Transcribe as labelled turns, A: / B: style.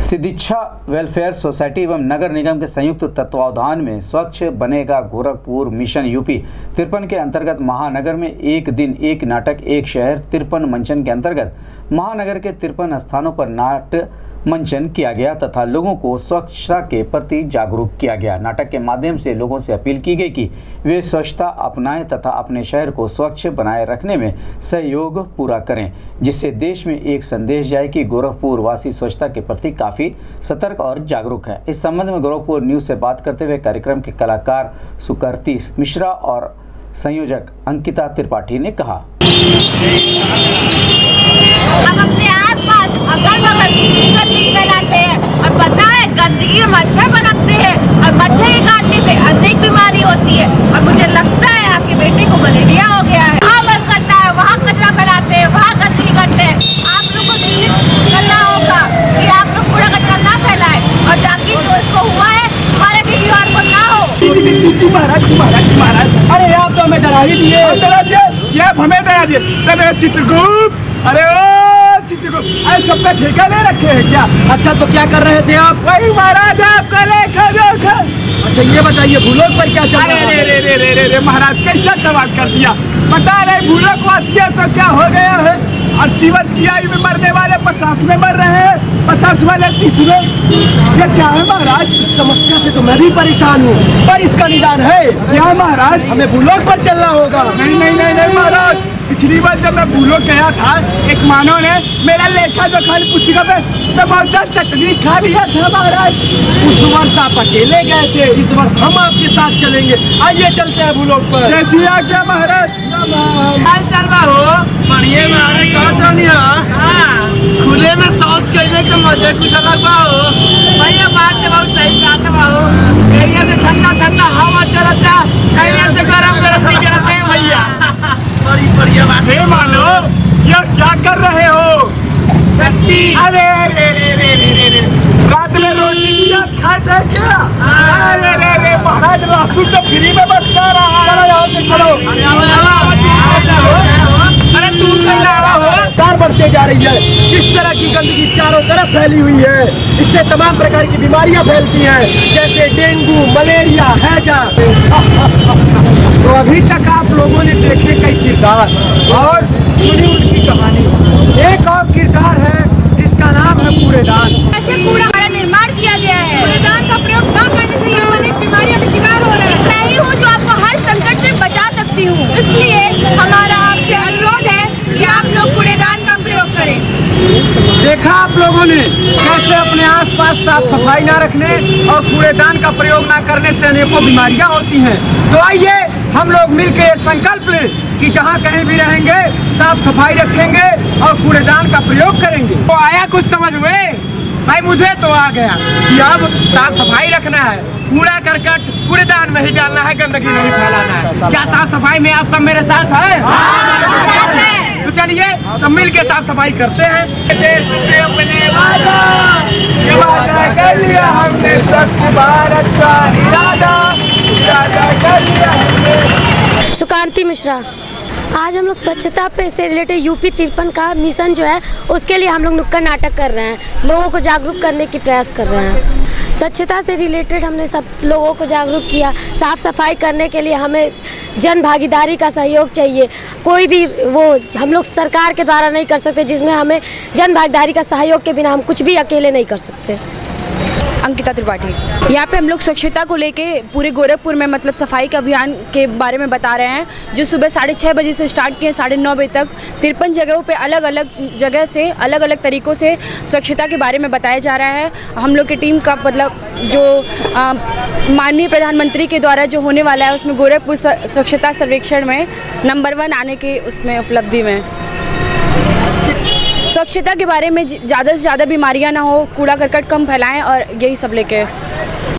A: सिद्धिच्छा welfare society एवं नगर निगम के संयुक्त तत्वावधान में स्वच्छ बनेगा गोरखपुर मिशन यूपी। तिरपन के अंतर्गत महानगर में एक दिन एक नाटक, एक शहर तिरपन मंचन के अंतर्गत महानगर के तिरपन स्थानों पर नाट्य मंचन किया गया तथा लोगों को स्वच्छता के प्रति जागरूक किया गया। नाटक के माध्यम से लोगों से अपील की गई कि वे स्वच्छता अपनाएँ तथा अपने शहर को स्वच्छ बनाए रखने में सहयोग पूरा करें, जिससे देश में एक संदेश जाए कि गोरखपुर वासी स्वच्छता के प्रति काफ़ी सतर्क और जागरूक है। इस संबंध में गोरखपुर न्यूज़ से बात करते हुए कार्यक्रम के कलाकार सुकर्ती मिश्रा और संयोजक अंकिता त्रिपाठी ने कहा
B: हम अपने आस पास अगल बगल कितनी गंदगी फैलाते हैं और पता है गंदगी में मच्छर पनपते हैं और मच्छर के काटने से अनेक बीमारी होती है और मुझे लगता है आपके बेटे को मलेरिया हो गया है। वहाँ मन करता है वहाँ कचरा फैलाते हैं वहाँ गंदगी करते हैं। आप लोग को निश्चित करना होगा कि आप लोग पूरा कचरा ना फैलाए और ताकि जो इसको हुआ है हमारे किसी और को ना हो।
C: महाराज महाराज महाराज। अरे आप तो हमें डरा ही दिए। डरा दिए? ये हमें डरा दिए। चित्रगुप्त। अरे चित्रगुप्त। अरे सबका ठेका ले रखे हैं क्या? अच्छा तो क्या कर रहे थे आप? वही महाराज आपका लेखा अच्छा ये बताइए भूलोक पर क्या चल रहा है? रे रे रे रे रे महाराज कैसा सवाल कर दिया? बता रहे भूलोक वासी तो क्या हो गया है? अस्सी वर्ष की आयु में मरने वाले पचास में मर रहे हैं पचास वाले तीस में? ये क्या है महाराज? इस समस्या से तो मैं भी परेशान हूँ। पर इसका निदान है। क्या महाराज। हमें भूलोक पर चलना होगा। नहीं नहीं नहीं नहीं महाराज। पिछली बार जब मैं भूलो गया था एक मानव ने मेरा लेखा जो खाली पुस्तिका पे ज़बरदस्त चटनी खा लिया था महाराज। उस वर्ष आप अकेले गए थे इस वर्ष हम आपके साथ चलेंगे। आइए चलते हैं भूलोक पर। कैसी आ गया महाराज। हाल चल रहा हो।
D: बढ़िया मारे कहत खुले में के मज़े कुछ अलग बा हो?
C: भैया बात तो बहुत सही बात है बाबू। एरिया से ठंडा ठंडा हवा चलता एरिया से गरम गरम नहीं करते हैं भैया
D: बड़ी बढ़िया बात
C: हे मानो ये क्या कर रहे हो अरे रे रे रे रे रे रे रात में प्याज क्या महाराज लहसुन तो फ्री में रहा चलो यहाँ से चलो हो बढ़ते जा रही है। इस तरह की गंदगी चारों तरफ़ फैली हुई है। इससे तमाम प्रकार की बीमारियाँ फैलती हैं, जैसे डेंगू, मलेरिया, हैजा। तो अभी तक आप लोगों ने देखे कई किरदार और सुनी उनकी कहानी। एक और किरदार है जिसका नाम है कूड़ेदान
B: ऐसे कूड़ा हमारा निर्माण किया गया है कूड़ेदान का प्रयोग न करने से हम अनेक बीमारियों का शिकार हो रहे हैं मैं ही हूँ जो आपको हर संकट से बचा सकती हूँ इसलिए हमारा आपसे अनुरोध है कि आप लोग कूड़ेदान का प्रयोग करें
C: देखा आप लोगों ने कैसे अपने आसपास साफ़ सफ़ाई ना रखने और कूड़ेदान का प्रयोग ना करने से अनेकों बीमारियाँ होती हैं। तो आइए हम लोग मिलकर ये संकल्प लें कि जहाँ कहीं भी रहेंगे, साफ़ सफ़ाई रखेंगे और कूड़ेदान का प्रयोग करेंगे। तो आया कुछ समझ में? भाई, मुझे तो आ गया कि अब साफ़ सफ़ाई रखना है। कूड़ा करकट कूड़ेदान में ही डालना है, गंदगी नहीं फैलाना है। क्या साफ़ सफ़ाई में आप सब मेरे साथ हैं? तो तो मिल के साफ़ सफ़ाई करते हैं। अपने वादा कर लिया हमने भारत का इरादा। कर लिया
E: सुकांति मिश्रा, आज हम लोग स्वच्छता पे से रिलेटेड यूपी तिरपन का मिशन जो है, उसके लिए हम लोग नुक्कड़ नाटक कर रहे हैं। लोगों को जागरूक करने की प्रयास कर रहे हैं। स्वच्छता से रिलेटेड हमने सब लोगों को जागरूक किया। साफ़ सफ़ाई करने के लिए हमें जन भागीदारी का सहयोग चाहिए। कोई भी वो हम लोग सरकार के द्वारा नहीं कर सकते, जिसमें हमें जन भागीदारी का सहयोग के बिना हम कुछ भी अकेले नहीं कर सकते।
F: अंकिता त्रिपाठी। यहाँ पे हम लोग स्वच्छता को लेके पूरे गोरखपुर में मतलब सफ़ाई के अभियान के बारे में बता रहे हैं, जो सुबह साढ़े छः बजे से स्टार्ट किए साढ़े नौ बजे तक। तिरपन जगहों पे अलग अलग जगह से अलग अलग तरीक़ों से स्वच्छता के बारे में बताया जा रहा है। हम लोग की टीम का मतलब जो माननीय प्रधानमंत्री के द्वारा जो होने वाला है, उसमें गोरखपुर स्वच्छता सर्वेक्षण में नंबर वन आने के उसमें उपलब्धि में। स्वच्छता के बारे में ज़्यादा से ज़्यादा बीमारियाँ ना हो कूड़ा करकट कम फैलाएँ और यही सब लेके